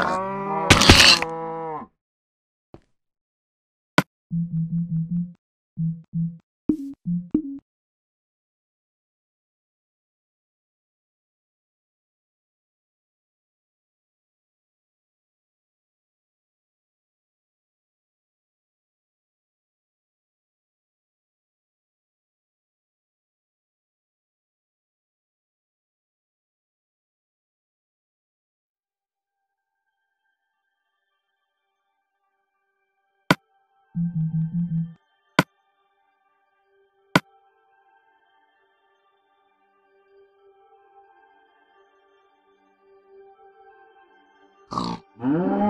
当。Bye.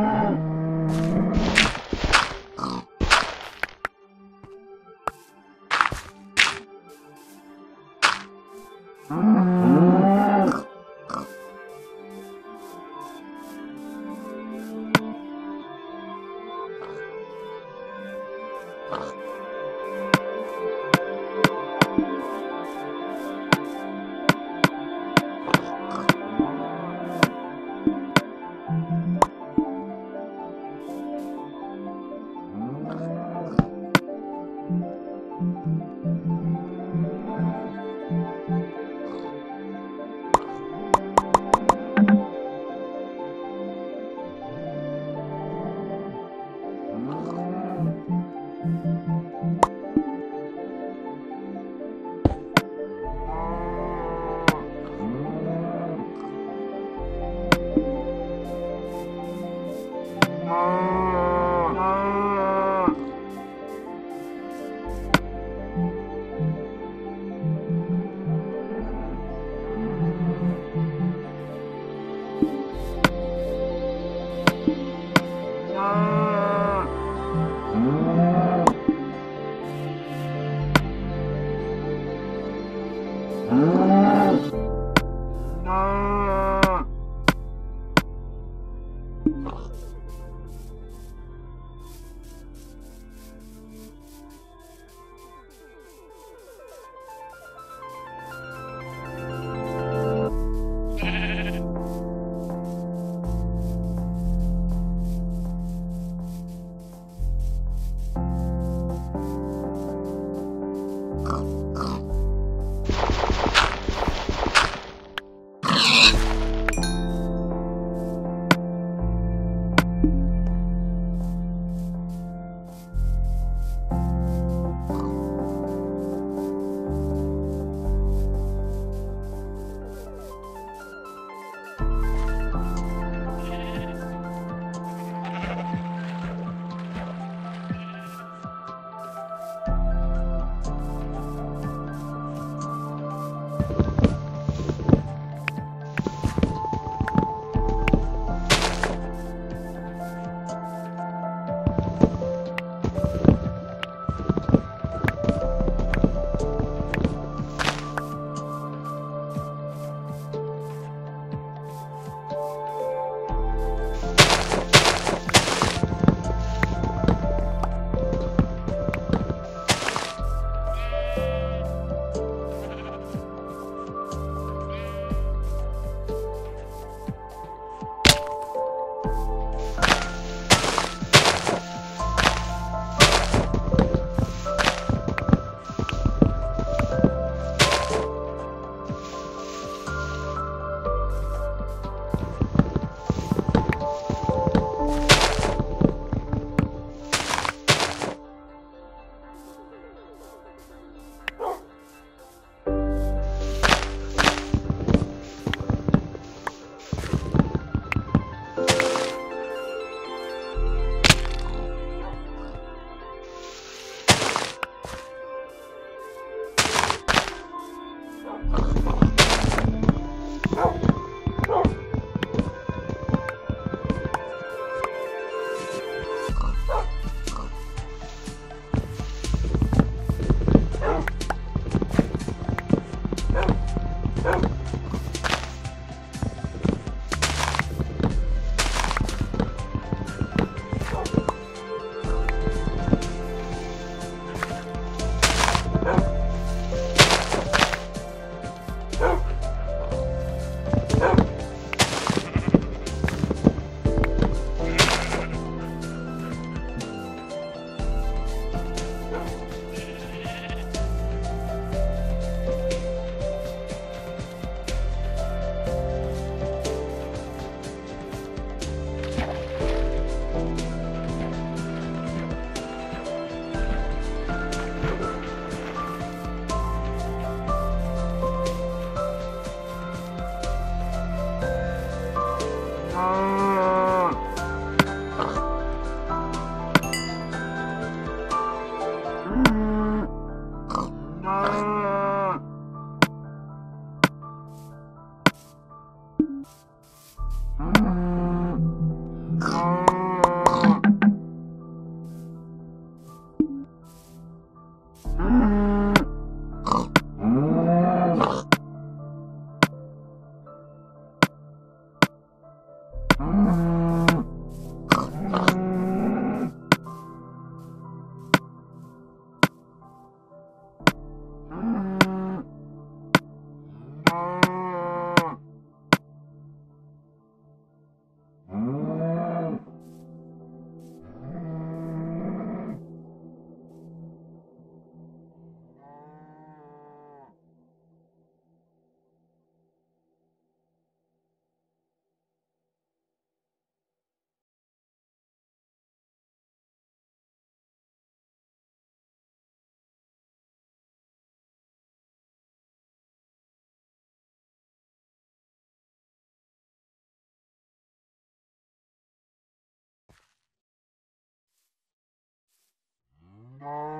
no.